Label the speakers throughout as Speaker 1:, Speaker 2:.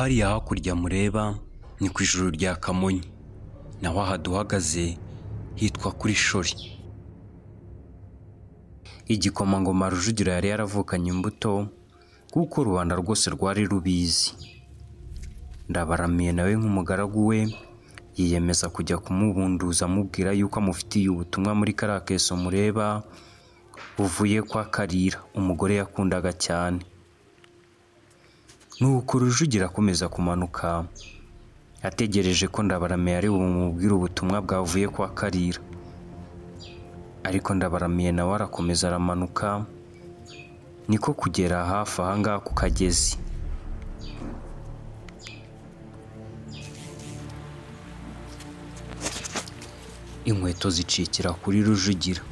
Speaker 1: hariya hakurya mureba ni ku ijuru rya kamonyi. Naho aha duhagaze hitwa kuri shori. Igikomangoma rujugiro yari yaravukanye imbuto kuko rubanda rwose rwari rubizi. Ndabaramiye nawe nk'umugaragu we yiyemeza kujya kumubunduza amubwira yuko amufitiye ubutumwa muri kariya keso mureba buvuye kwa karira. Umugore yakundaga cyane. Nuko rujugira akomeza kumanuka. Ategereje ko ndabaramiye ari bumubwire ubutumwa bwavuye kwa karira. Ariko ndabaramiye nawe arakomeza aramanuka. Niko kugera hafi aha ngaha ku kagezi. Inkweto zicikira kuri rujugira.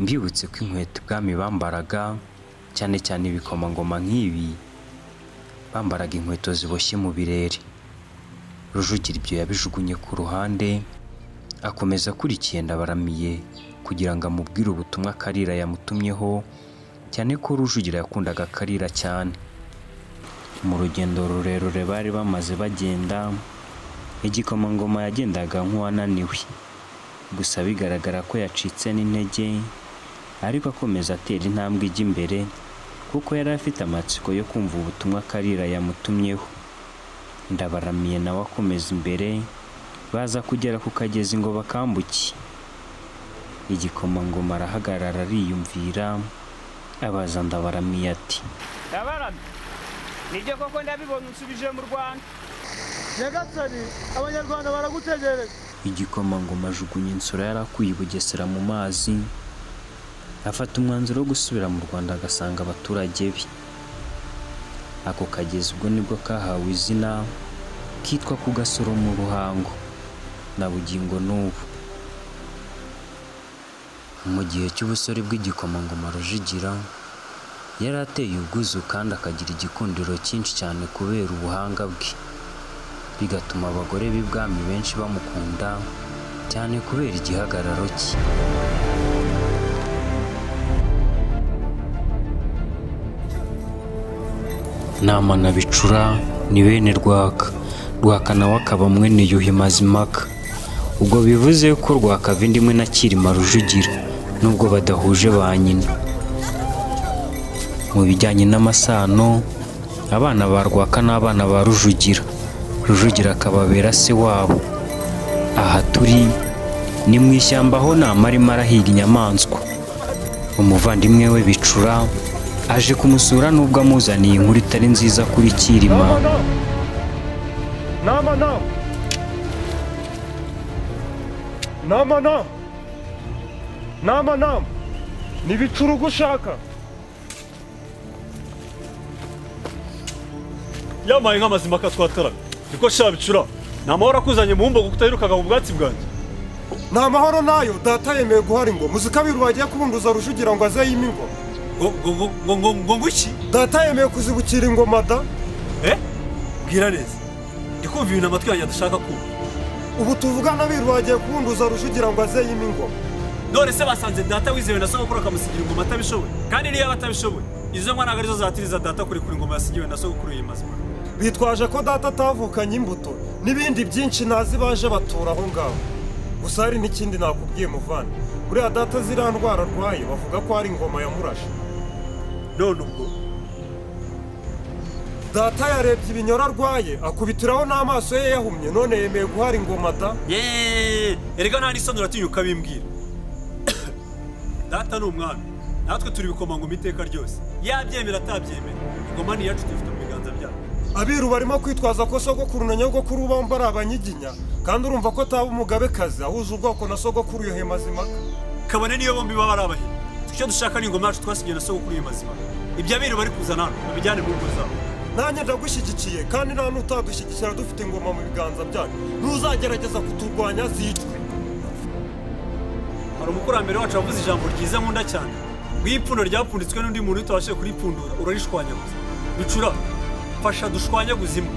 Speaker 1: Mbibutse ko inkweto ibwami bambaraga cyane cyane ibikomangoma nk'ibi. Bambaraga inkweto ziboshye mu birere. Rujugira ibyo yabijugunye ku ruhande akomeza akurikiye ndabaramiye kugira ngo amubwire ubutumwa karira yamutumyeho cyane ko rujugira yakundaga karira cyane. Mu rugendo rurerure bari bamaze bagenda igikomangoma yagendaga nk'uwananiwe. Gusa bigaragara ko yacitse n'intege ariko akomeza atera intambwe ijya imbere. Kuko yari afite amatsiko yo kumva ubutumwa karira yamutumyeho. Ndabaramiye nawe akomeza imbere baza kugera ku kagezi ngo bakambuke. Igikomangoma arahagarara ariyumvira abaza ndabaramiye ati
Speaker 2: ndabaramye ni byo koko ndabibona unsubije mu rwanda?
Speaker 3: Nyagasani abanyarwanda baragutegereje
Speaker 1: igikomangoma ajugunya insura yari akuye i bugesera mu mazi afata umwanzuro wo gusubira mu rwanda agasanga abaturage be. Ako kagezi ubwo ni bwo kahawe izina kitwa ku gasoro mu ruhango. Na bugingo n'ubu. Mu gihe cy'ubusore bw'igikomangoma rujugira yari ateye ubwuzu kandi akagira igikundiro cyinshi cyane kubera ubuhanga bwe. Bigatuma abagore b'ibwami benshi bamukunda cyane kubera igihagararo cye. Nama na bicura ni bene rwaka. Rwaka nawe akaba mwene yuhi mazimaka ubwo bivuze ko rwakava indi imwe na kirima rujugira nubwo badahuje ba nyina. Mu bijyanye n'amasano abana ba rwaka n'abana ba rujugira. Rujugira akababera se wabo. Aha turi ni mu ishyamba aho nama arimo arahiga inyamaswa. Umuvandimwe we bicura aje kumusura nubwo amuzaniye inkuru itari nziza kuri kirima.
Speaker 3: Nama nama nama nama nama nama ni bicura uko ushaka
Speaker 4: yamaye nk'amazima twataramye niko sha bicura ni amahoro akuzanye mu mbuga kutayirukaga mu bwatsi bwanjye.
Speaker 3: Ni amahoro na yo. Data yemeye guhara ingoma uzi ko abiru bagiye kubunduza rujugira ngo aze yime ingoma
Speaker 4: ngo iki
Speaker 3: data yemeye kuzibukira ingoma da
Speaker 4: eh? Bwira neza. Ndi kumva ibintu amatwi yanjye adashaka kumva
Speaker 3: ubu tuvugana abiru bagiye kubunduza rujugira ngo aze yime ingoma.
Speaker 4: None se basanze data wizewe na sogokuru akamusigira ingoma atabishoboye? Kandi niyo yaba atabishoboye? Izo nkwa ntabwo ari zo zatiriza data kurekura ingoma yasigiwe na sogokuru y'imazima
Speaker 3: bitwaje ko data atavukanye imbuto. N'ibindi byinshi ntazi baje batura aho ngaho. Gusa hari n'ikindi nakubwiye muvana buriya data ziriya ndwara arwaye bavuga ko hari ingoma yamurashe
Speaker 4: none ubwo
Speaker 3: data yarebye ibinyoro arwaye akubitiraho n'amaso ye yahumye. None yemeye guhara ingoma da.
Speaker 4: Yeee! Erega nta n'isoni uratinyuka bimbwira data ni umwami. Natwe turi ibikomangoma iteka ryose. Yabyemera atabyemera. Ingoma ni iyacu tuyifite mu biganza byabo
Speaker 3: abiru barimo kwitwaza ko sogokuru na nyogokuru bombi ari abanyiginya kandi urumva ko ataba umugabekazi ahuje ubwoko na sogokuru yuhe mazimaka
Speaker 4: kabone niyo bombi baba ari abahiri icyo dushaka ni ingoma yacu twasigiye na sogokuru y'imazima ibyo abiru bari kuzana hano babijyane mu ngo zabo
Speaker 3: nanjye ndagushyigikiye kandi nta n'utadushyigikira dufite ingoma mu biganza byacu n'uzagerageza kuturwanya zicwe
Speaker 4: hari umukurambere wacu wavuze ijambo ryiza nkunda cyane ipfundo ryapfunditswe n'undi muntu utabashije kuripfundura urarishwanyaguza bicura fasha dushwanyaguze imwe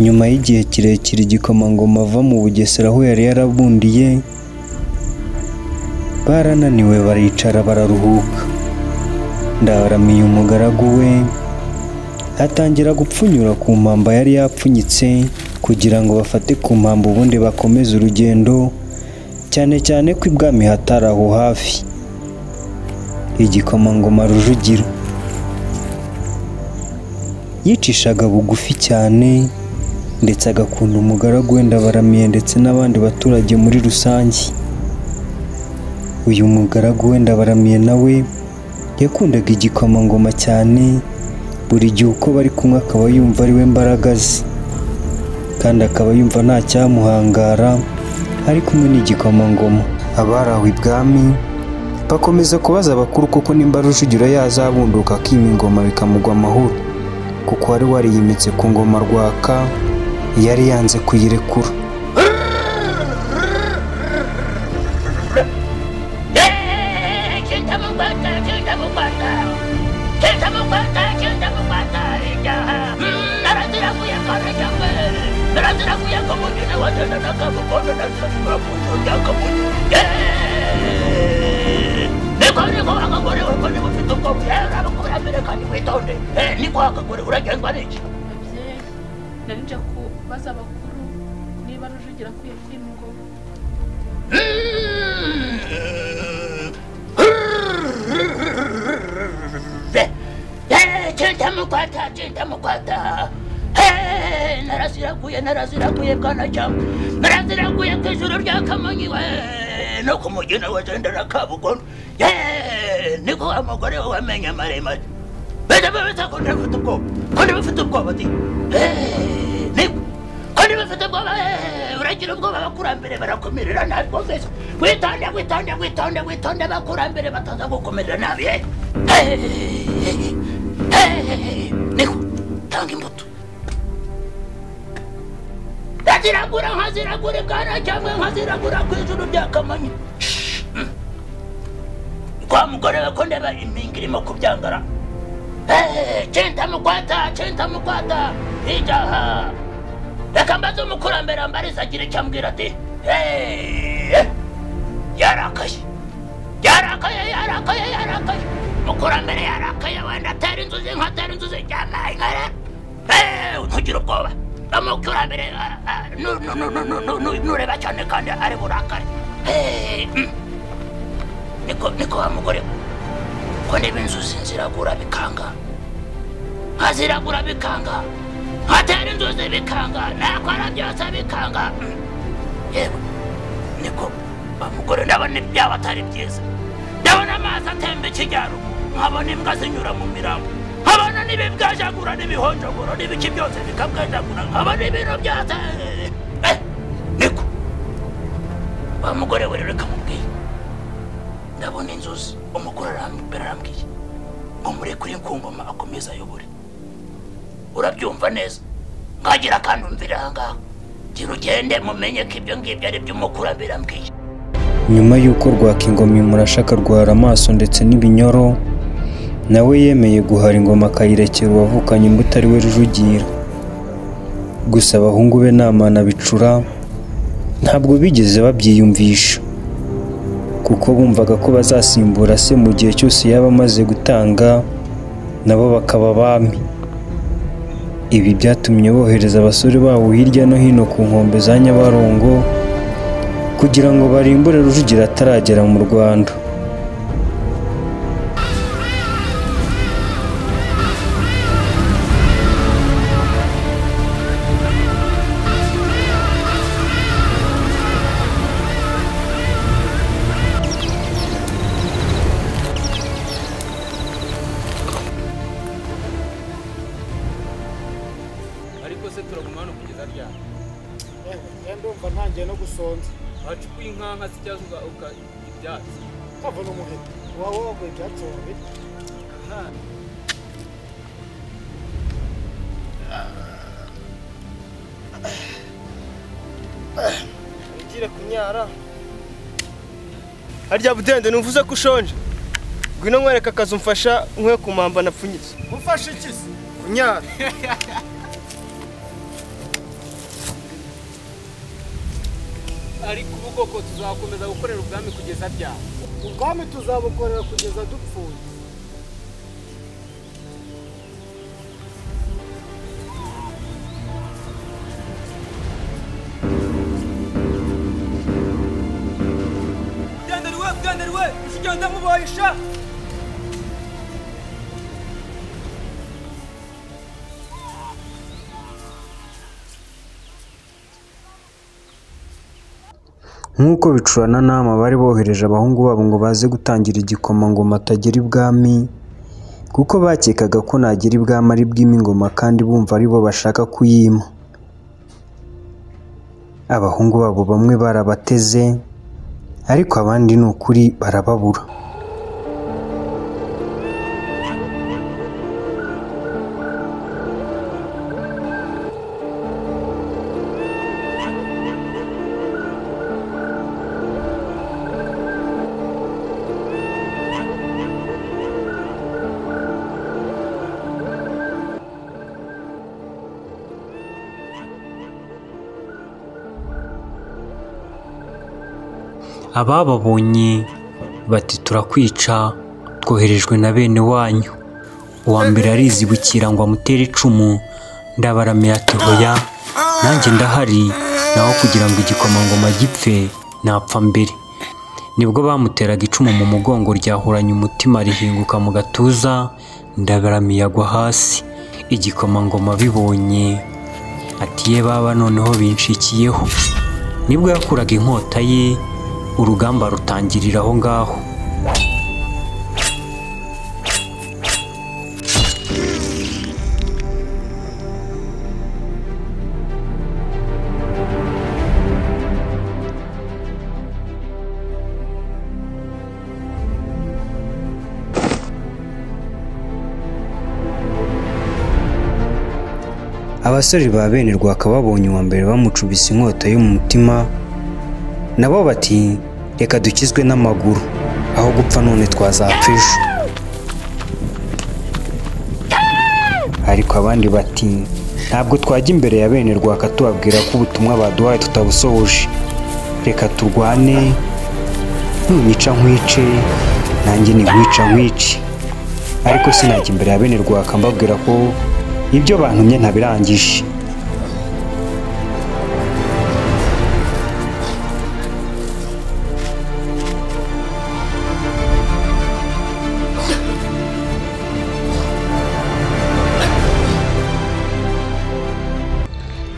Speaker 1: nyuma y'igihe kirekire igikomangoma ava mu bugesera aho yari yarabundiye barananiwe baricara bararuhuka. Ndaramiye umugaragu we atangira gupfunyura ku mpamba yari yapfunyitse kugira ngo bafate ku mpamba ubundi bakomeze urugendo cyane cyane ko ibwami hatari aho hafi. Igikomangoma rujugiro yicishaga bugufi cyane ndetse agakunda umugaragu we ndabaramiye ndetse n'abandi baturage muri rusange. Uyu mugaragu we ndabaramiye nawe yakundaga igikomangoma cyane buri gihe uko bari kumwe akaba yumva ari we mbaraga ze kandi akaba yumva nta cyamuhangara ari kumwe n'igikomangoma. Abari aho ibwami bakomeza kubaza abakuru kuko nimba rujugiro yazabunduka akima ingoma bikamugwa amahoro kuko wari wariyimitse ku ngoma rwaka yari yanze kuyirekura.
Speaker 5: Cindamukwata cindamukwata naraziraguye naraziraguye bwana cyangwa naraziraguye ku ijuru rya kamonyi we no ku mugina wa jendera kabugono niko wa mugore we wamenye maremare beza beza ko ndabafite ubwoba ko ndabafite ubwoba di niko ko ndabafite ubwoba uragira ubwoba abakurambere barakumirira nabi rwose witonde witonde witonde witonde abakurambere bataza gukumirira nabi niko tanga imbuto ndaziragura nkaziragura ibwana cyangwa nkaziragura ku ijuru rya kamonyi kwa mugore we ko ndeba impinga irimo kubyangara centa mukwata centa mukwata. Ijaha. Reka mbaze umukurambere ambariza agira icyo ambwira ati yarakaye yarakaye yarakaye yarakaye mukurambere yarakaye wenda atera inzuzi nkatera inzuzi ryamaye nkare ntugire ubwoba umukurambere nureba cyane kandi ari burakare niko wa mugore ko ndeba inzuzi nziragura bikanga nkaziragura bikanga nkatera inzuzi bikanga nakora byose bikanga yewe niko wa mugore ndabona ibyaba atari byiza ndabona amazi atemba ikijyaruguru nkabona imbwa zinyura mu mirambo nkabona n'ibibwajagura n'ibihonjaguro n'ibiki byose bikabwajagura nkabona ibintu byose niko wa mugore we rero kamubwiye ndabona inzuzi. Umugore arambwiye. Ngo murekure ku ngoma akomeze ayobore. Urabyumva neza. Nkagira akantu mvira aha ngaha. Gira ugende mumenye ko ibyo ngibyo ari byo umukurambere ambwiye
Speaker 1: nyuma y'uko rwakingoma imurasha akarwara amaso ndetse n'ibinyoro nawe yemeye guhara ingoma akayirekera uwavukanye imbuto ari we rujugira. Gusa abahungu be namana bicura ntabwo bigeze babyiyumvisha. Kuko bumvaga ko bazasimbura se mu gihe cyose yaba amaze gutanga nabo bakaba abami. Ibi byatumye bohereza abasore babo hirya no hino ku nkombe za nyabarongo kugira ngo barimbure rujugira ataragera mu rwanda.
Speaker 6: Kavuna umuheto waba waguye ibyatsi wawe ugire kunyara. Harya budende nuvuze ko ushonje. Ngwino nkwereka akazi umfasha nkwe ku mpamba napfunyitse ufashe iki? Se kunyara.
Speaker 7: Ariko ubu koko tuzakomeza gukorera ubwami kugeza ryari
Speaker 6: ubwami tuzabukorera kugeza dupfuye
Speaker 8: bwandariwe bwandariwe ikigenda mubahisha
Speaker 1: nk'uko bicurana nama bari bohereje abahungu babo ngo baze gutangira igikomangoma atagera ibwami kuko bakekaga ko nagera ibwami ari bwima ingoma kandi bumva ari bo bashaka kuyima. Abahungu babo bamwe barabateze ariko abandi ni ukuri barababura. Abababonye bati turakwica twoherejwe na bene wanyu. Uwa mbere arizibukira ngo amutere icumu ndabaramira ati hoya nanjye ndahari naho kugira ngo igikomangoma gipfe napfa mbere ni bwo bamuteraga icumu mu mugongo ryahuranya umutima rihinguka mu gatuza ndabaramiye agwa hasi. Igikomangoma bibonye ati ye baba noneho binshikiyeho. Nibwo yakuraga inkota ye urugamba rutangirira aho ngaho. Abasore ba bene rwaka babonye uwa mbere bamucubise inkota yo mu mutima nabo bati reka dukizwe n'amaguru. Aho gupfa none twazapfa ejo. Ariko abandi bati ntabwo twajya imbere ya bene rwaka tubabwira ko ubutumwa baduhaye tutabusohoje. Reka turwane. Nunyica nkwice nanjye nigwica nkwice. Ariko sinajya imbere ya bene rwaka mbabwira ko ibyo bantumye ntabirangije.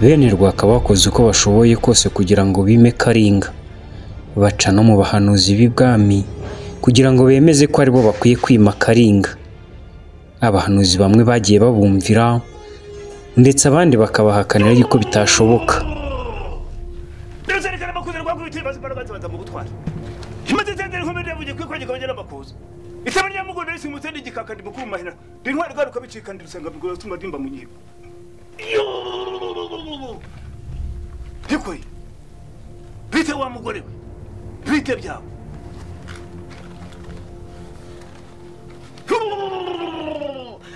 Speaker 1: Bene rwaka bakoze uko bashoboye kose kugira ngo bime karinga baca no mu bahanuzi b'ibwami kugira ngo bemeze ko ari bo bakwiye kwima karinga abahanuzi bamwe bagiye babumvira ndetse abandi bakabahakanira yuko bitashoboka.
Speaker 2: Itaba bikoye bite wa mugore we bite byawe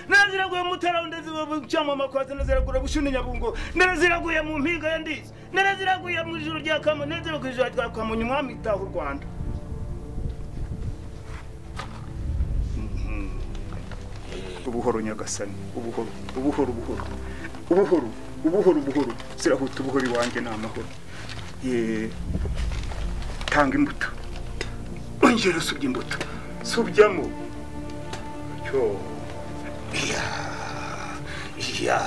Speaker 2: naraziraguye mutara ndazicyama amakwaza naziragura bushuni nyabungo naraziraguye mu mpinga ya ndizi naraziraguye mu ijuru rya kamo ku ijuru rya kamonyi umwami itaha u rwanda. Ubuhoro nyagasani. Ubuhoro ubuhoro ubuhoro. Ubuhoro. Ubuhoro ubuhoro. Zirahuta ubuhoro iwanjye ni amahoro. Tanga imbuto. Ongera usubye imbuto. Subyamo. Cyo ya ya.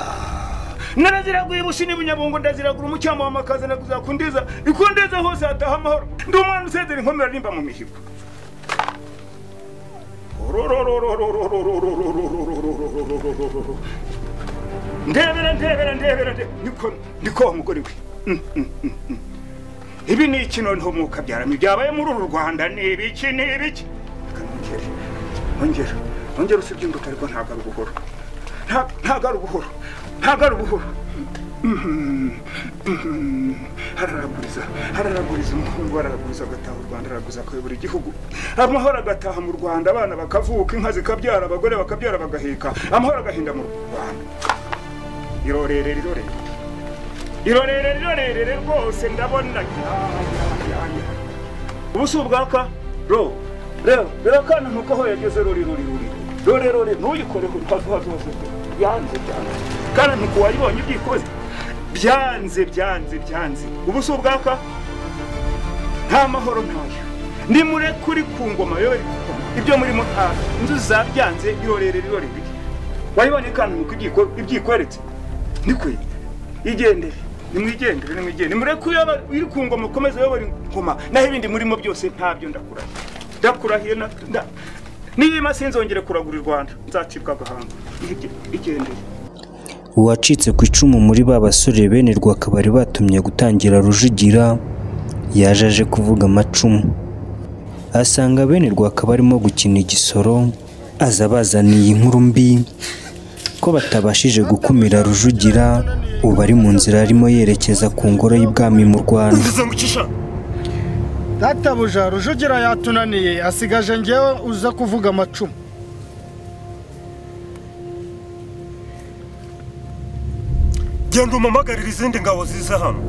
Speaker 2: Naraziraguye bushini bunyabungo ndaziragura umucyamo w'amakaza nakuzakundiza. Ikundeza hose hataha amahoro. Ndi umwana usezera inkomera nimba mu mihigo. Ndebera ndebera ndebera niko niko wa mugore we Mm, mm, mm, ibi ni iki noneho mwuka byaramo ibyabaye muri uru rwanda. Ni ibiki ni ibiki? Ongera ongera usibye imbuto ariko ntabwo ari ubuhoro. Nta- ntabwo ari ubuhoro. Ntabwo ari ubuhoro. Hararaguriza hararaguriza. Umuhungu araraguriza agataha u rwanda araraguza akayobora igihugu amahoro agataha mu rwanda. Abana bakavuka inka zikabyara abagore bakabyara bagaheka. Amahoro agahinda mu rwanda. Irorere rirorere irorere rirorere rwose ndabona ubu si ubwaka ro rero rero kana ntuko aho yageze rori rori rori. Rore rore ntuyikoreho hafi hafi byanze byanze. Kana ntuko wayibonye ibyikoze byanze byanze byanze. Ubu si ubwaka nta mahoro ntayo. Nimure kuri ku ngoma yowe ibyo murimo nta inzu zabyanze irorere rirorere wayibonye kandi nuko ibyikweretse nikwe igendere. Nimwigendere nimwigendere. Nimureke uyoba iri ku ngoma ukomeze uyobora ingoma naho ibindi murimo byose ntabyo ndakurahiye. Ndakurahiye niba sinzongere kuragura i rwanda. Nzacibwa agahanga. Ige- igendere.
Speaker 1: Uwacitse ku icumu muri ba basore bene rwakabari batumye gutangira rujugira yaje aje kuvuga amacumu. Asanga bene rwakaba arimo gukina igisoro aza bazaniye inkuru mbi ko batabashije gukumira rujugira ubu ari mu nzira arimo yerekeza ku ngoro y'ibwami mu rwanda.
Speaker 9: Databuja rujugira yatunaniye. Asigaje ngewe uza kuvuga amacumu.
Speaker 3: Genda umamagarire izindi ngabo zize hano.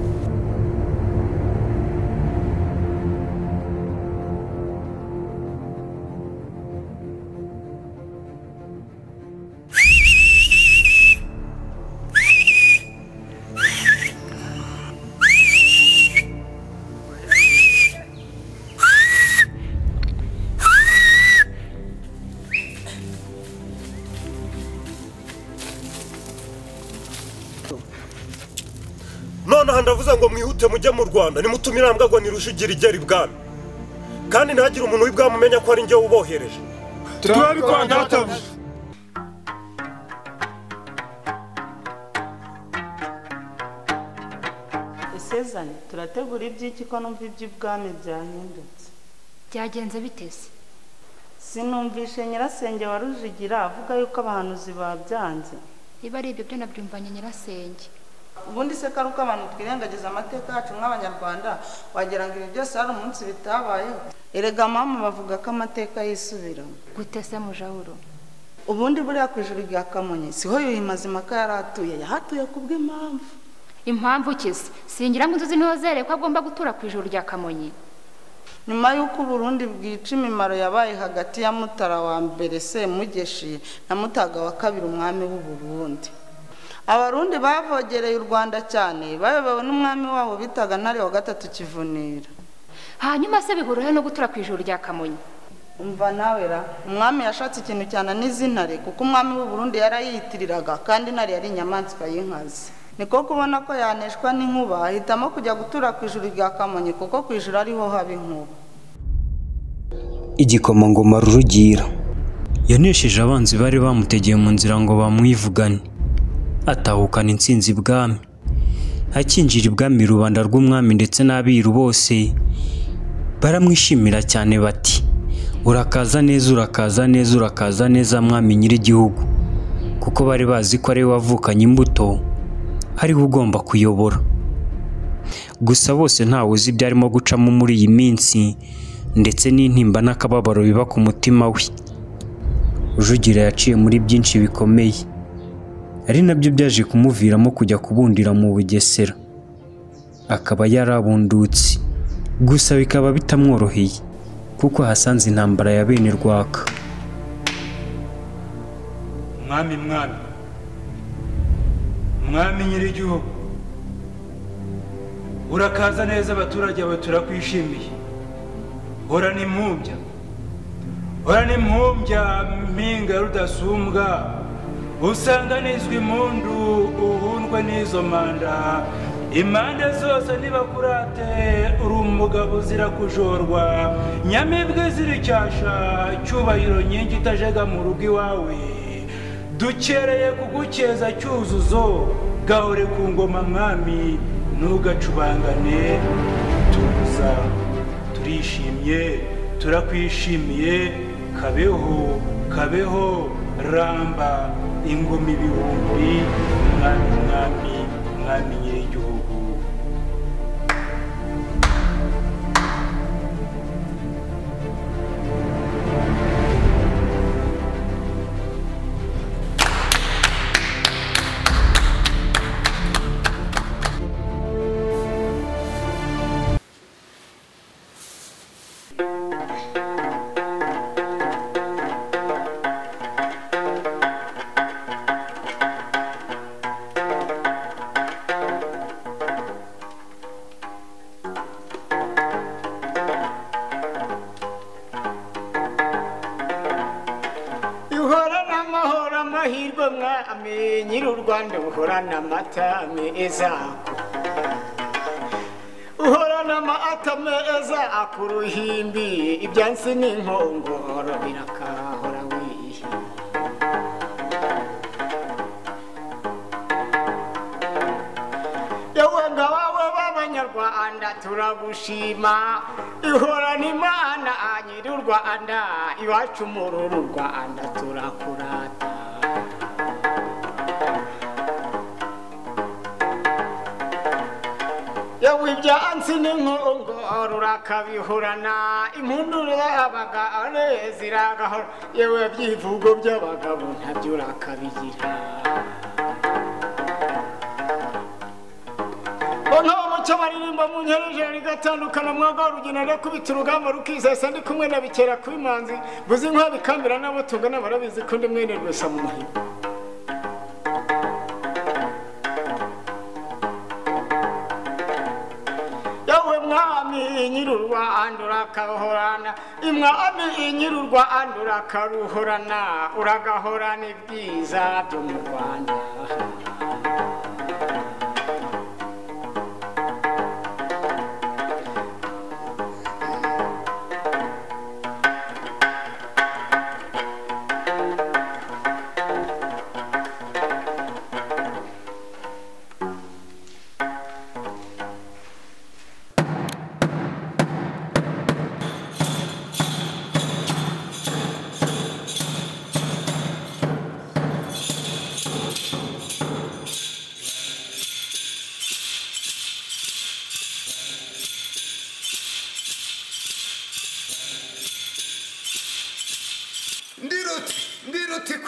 Speaker 3: Mwihute mujye mu rwanda nimutume irambwa ngo nirujugira igera ibwami kandi ntihagire umuntu w'ibwami umenya ko ari njye ubohereje turabikora databuja
Speaker 10: isezanye turategura iby'iki ko numva iby'ubwami byahindutse.
Speaker 11: Byagenze biteze
Speaker 10: sinumvishe nyirasenge wa rujugira avuga yuko abahanuzi babyanze.
Speaker 11: Niba ari ibyo byo nabyumvanye nyirasenge.
Speaker 10: Ubundi se ko ari uko abantu twirengagiza amateka yacu nk'abanyarwanda wagira ngo ibi byose hari umunsi bitabayeho. Erega mama bavuga ko amateka yisubiramo
Speaker 11: gute se mujahuro
Speaker 10: ubundi buriya ku ijuru rya kamonyi siho yuhi mazimaka yari atuye? Yahatuye ku bw'impamvu.
Speaker 11: Impamvu kise singira ngo inzozi ni ho zere ko agomba gutura ku ijuru rya kamonyi.
Speaker 10: Nyuma y'uko uburundi bwica imimaro yabaye hagati ya mutara wa mbere semugeshi na mutaga wa kabiri umwami w'uburundi abarundi bavogereye u rwanda cyane bayobowe n'umwami wabo bitaga ntare wa gatatu kivunira.
Speaker 11: Hanyuma se bihuriye no gutura ku ijuru rya kamonyi?
Speaker 10: Umva nawe ra umwami yashatse ikintu cyane n'izintare kuko umwami w'uburundi yarayiyitiriraga kandi intare yari inyamaswa y'inkazi. Niko kubona ko yaneshwa n'inkuba ahitamo kujya gutura ku ijuru rya kamonyi kuko ku ijuru ariho haba inkuba.
Speaker 1: Igikomangoma rurugira yanesheje abanzi bari bamutegeye mu nzira ngo bamwivugane. Atahukana intsinzi ibwami. Akinjira ibwami rubanda rw'umwami ndetse n'abiru bose baramwishimira cyane bati urakaza neza urakaza neza urakaza neza mwami nyir'igihugu. Kuko bari bazi ko ari we wavukanye imbuto ari we ugomba kuyobora. Gusa bose ntawe uzi ibyarimo gucamo muri iyi minsi ndetse n'intimba n'akababaro biba ku mutima we. Rujugira yaciye muri byinshi bikomeye. Ari na byo byaje kumuviramo kujya kubundira mu bugesera. Akaba yarabundutse. Gusa bikaba bitamworoheye kuko hasanze intambara ya bene rwaka.
Speaker 12: Mwami mwami. Mwami nyir'igihugu. Urakaza neza abaturage bawe turakwishimiye. Horana impumbya horana impumbya mpinga rudasumbwa. Usanganizwa impundu uhundwe n'izo manda. Impande zose nibakurate uri umugabo uzira kujorwa. Nyamibwa izira icyasha cyubahiro nyinshi itajega mu rugo iwawe. Dukereye kugukeza cyuzuzo gahore ku ngoma mwami. Ntugacubangane tuza turishimye turakwishimiye. Kabeho kabeho ramba. ingoma ibihumbi umwami umwami umwami nyir'igihugu
Speaker 13: amata meza uhorana amata meza akuruhimbi. Ibyansi n'inkongoro birakahora wihi. Yewe ngabawe b'abanyarwanda turagushima. Ihorana imana nyiri u rwanda iwacu muri uru rwanda turakurata ibyansi n'inkongoro urakabihorana impundure y'abagare ziragahora yewe byivugo by'abagabo ntabyo urakabigira mucyo baririmba mu nkerejere rigatandukana mwaga urugendo rakubita urugamba rukizesa ndi kumwe na bikera ku imanzi buzi inka bikambira n'abo tungana barabizi ko ndi mwene rwesa mu muhigo. Mwami nyir'urwanda urakahorana imwami nyir'urwanda urakaruhorana uragahorana ibyiza byo mu rwanda.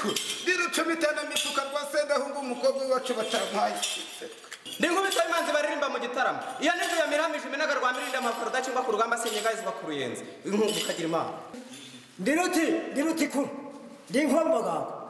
Speaker 14: Ndiruti ku ndiruti mitana mifuka rwa sendahungu umukobwa wacu batampaye
Speaker 15: ndi nkubita imanzi baririmba mu gitaramo iyo nijoro ya miramije imenaga rwa mirinda amakuru udacingwa ku rugamba senyega ziva ku ruyenzi inkungu ukagira imana
Speaker 16: ndiruti ndiruti ku ndi inkombogago